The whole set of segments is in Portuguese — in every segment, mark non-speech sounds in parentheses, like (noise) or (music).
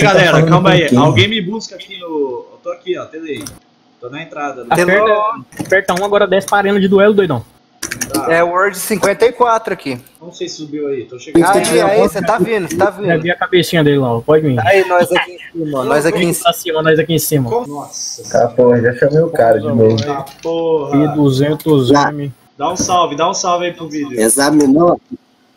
Galera, falando calma aí. quem? Alguém me busca aqui no. Eu tô aqui, ó, telei. Tô na entrada. Né? Aperta, aperta um, agora desce pra arena de duelo, doidão. É Word 54 aqui. Não sei se subiu aí, tô chegando. Que Aí, aí, foto. você tá vindo, você tá Já vindo. vi a cabecinha dele lá, pode vir. Aí, nós aqui em cima, nós aqui em cima. Pra cima, nós aqui em cima. Nossa. Ah, porra, já chamei o cara de novo. Tá porra. E 200M. Dá um salve, dá um salve aí pro vídeo. Examinou,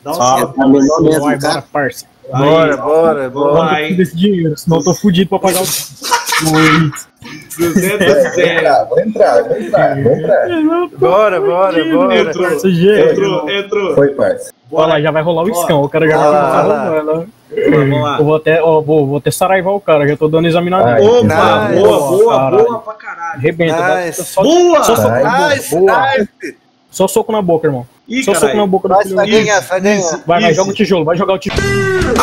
Dá um Salve. examinou mesmo, cara. parça. Aí, Bora, bora, Boa, bora. aí. desse dinheiro, senão eu tô fudido pra pagar o. (laughs) 200 Vou entrar, vou entrar, vou entrar, vou entrar. Bora, bora, bora. Entrou, entrou, entrou. Foi, parça. Olha lá, já vai rolar o iscão. O cara já Vai rolar. né? Vamos lá. Eu vou até, ó, vou, vou até saraivar o cara, já tô dando examinado. Opa, Nice. boa, boa, Caralho. boa pra caralho. Arrebenta, Nice. só, Boa! só, soco, Nice, Boa. nice. só soco na boca, irmão. Ih, só soco na boca do Vai, filho. vai Isso. ganhar, vai ganhar. Vai, vai, Isso. joga o tijolo, vai jogar o tijolo. É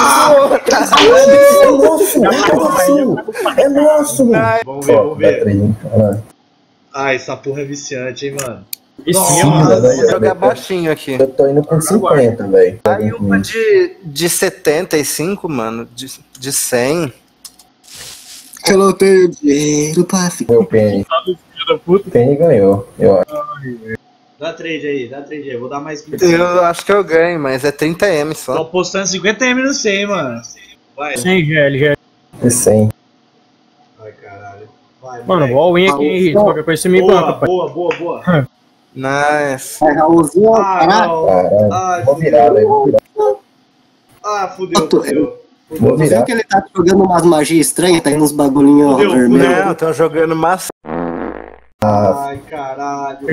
nosso, é nosso, é nosso. Vamos ver, vamos ver. Ah, essa porra é viciante, hein, mano. Isso, Nossa. mano. Sim, Vou velho. jogar baixinho aqui. Eu tô indo com 50, velho. Aí uma de, de 75, mano. De, de 100. Eu não tenho dinheiro pra ficar. Meu da puta. Penny ganhou, eu acho. Dá trade aí, dá trade aí. Vou dar mais 20. Eu acho que eu ganho, mas é 30M Tô só. apostando 50M no 100, mano. Vai. Sem GL, GL. E 100. Vai, caralho. Vai, Mano, o win aqui, Henrique. Qualquer coisa você me boa, banca, pai. boa, boa, boa. (laughs) Nice. Vai, Raulzinho, Ah. Caralho. Ai, Vou virar, velho. Vou virar. Ah, fudeu, Eu tô- fudeu. Vou Você viu virar. que ele tá jogando umas magias estranhas, tá indo uns bagulhinhos vermelhos. Não, tão jogando massa. Ah, Ai, caralho. não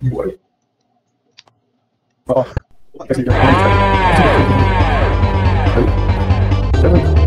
foi dessa.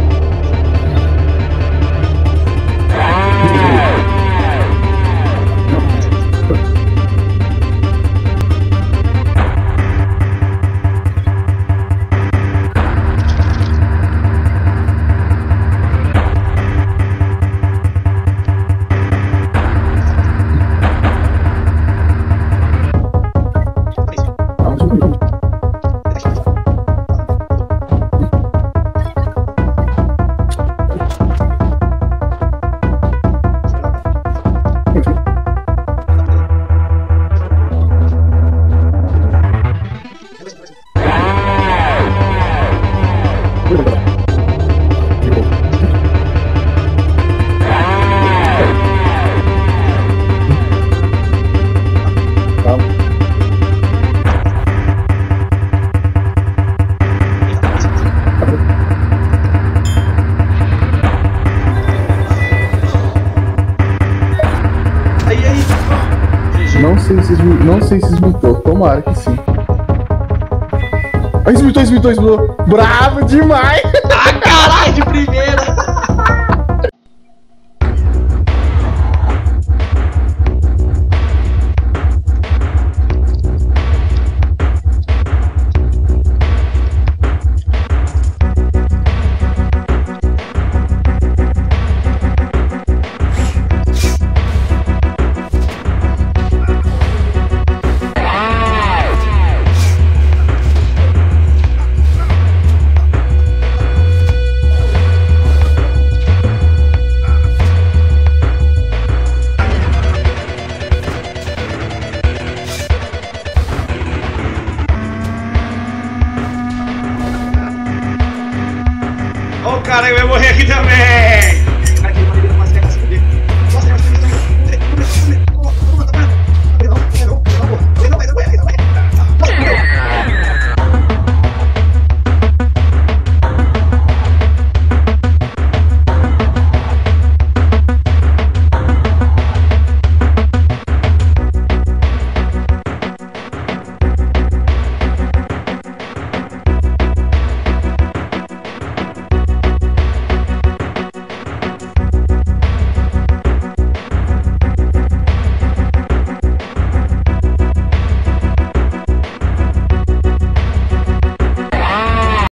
Não sei se esmi- não sei se esmitou, tomara que sim. Ah, esmitou, esmitou, esmitou. Bravo demais! Ah, caralho, cara vai morrer aqui também.